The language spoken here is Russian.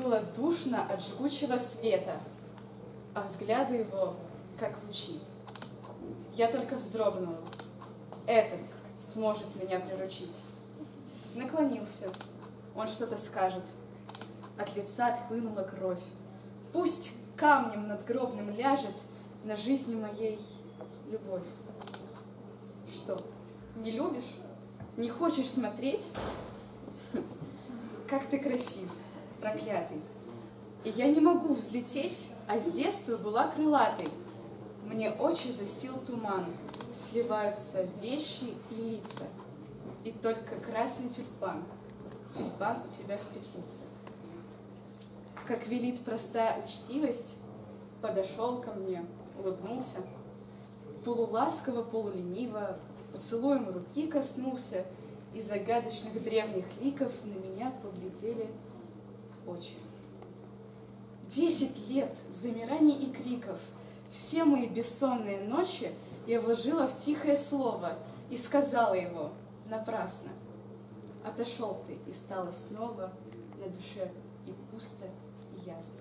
было душно от жгучего света, а взгляды его как лучи. Я только вздрогнула. Этот сможет меня приручить. Наклонился. Он что-то скажет. От лица отхлынула кровь. Пусть камнем над гробным ляжет на жизни моей любовь. Что, не любишь? Не хочешь смотреть? Как ты красив, проклятый. И я не могу взлететь, а с детства была крылатой. Мне очи застил туман, сливаются вещи и лица. И только красный тюльпан, тюльпан у тебя в петлице. Как велит простая учтивость, подошел ко мне, улыбнулся, полуласково, полулениво, поцелуем руки коснулся, и загадочных древних ликов на меня поглядели очи. Десять лет замираний и криков, все мои бессонные ночи я вложила в тихое слово и сказала его напрасно. Отошел ты, и стало снова на душе и пусто, и ясно.